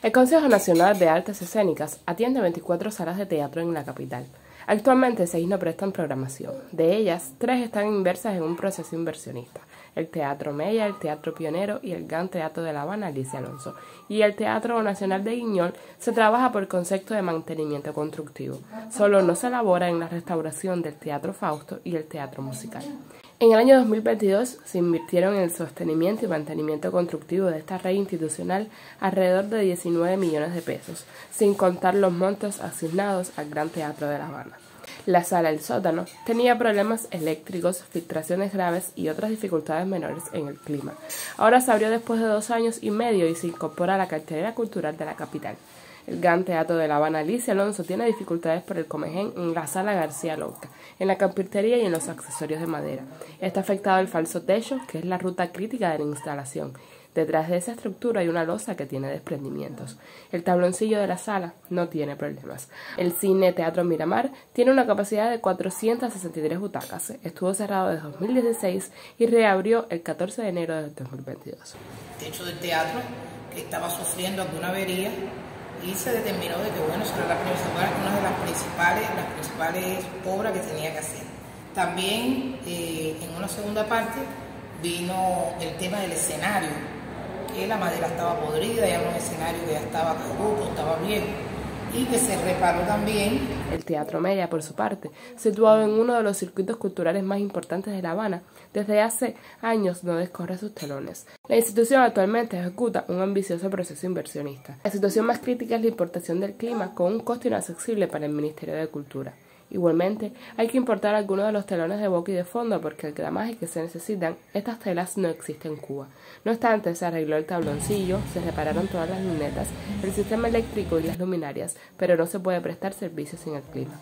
El Consejo Nacional de Artes Escénicas atiende 24 salas de teatro en la capital. Actualmente seis no prestan programación. De ellas, tres están inversas en un proceso inversionista. El Teatro Mella, el Teatro Pionero y el Gran Teatro de La Habana, Alicia Alonso. Y el Teatro Nacional de Guiñol se trabaja por concepto de mantenimiento constructivo. Solo no se elabora en la restauración del Teatro Fausto y el Teatro Musical. En el año 2022 se invirtieron en el sostenimiento y mantenimiento constructivo de esta red institucional alrededor de 19 millones de pesos, sin contar los montos asignados al Gran Teatro de La Habana. La sala El Sótano tenía problemas eléctricos, filtraciones graves y otras dificultades menores en el clima. Ahora se abrió después de dos años y medio y se incorpora a la cartelera cultural de la capital. El Gran Teatro de La Habana Alicia Alonso tiene dificultades por el comején en la sala García Lorca, en la carpintería y en los accesorios de madera. Está afectado el falso techo, que es la ruta crítica de la instalación. Detrás de esa estructura hay una losa que tiene desprendimientos. El tabloncillo de la sala no tiene problemas. El cine Teatro Miramar tiene una capacidad de 463 butacas. Estuvo cerrado desde 2016 y reabrió el 14 de enero de 2022. Techo del teatro que estaba sufriendo alguna avería y se determinó de que bueno, la una de las principales, las principales obras que tenía que hacer. También eh, en una segunda parte vino el tema del escenario, que la madera estaba podrida, ya era un escenario que ya estaba caduco, estaba viejo y que se reparó también. El Teatro Media, por su parte, situado en uno de los circuitos culturales más importantes de La Habana, desde hace años no descorre sus telones. La institución actualmente ejecuta un ambicioso proceso inversionista. La situación más crítica es la importación del clima con un costo inaccesible para el Ministerio de Cultura. Igualmente, hay que importar algunos de los telones de boca y de fondo porque el gramaje que se necesitan, estas telas no existen en Cuba. No obstante, se arregló el tabloncillo, se repararon todas las lunetas, el sistema eléctrico y las luminarias, pero no se puede prestar servicio sin el clima.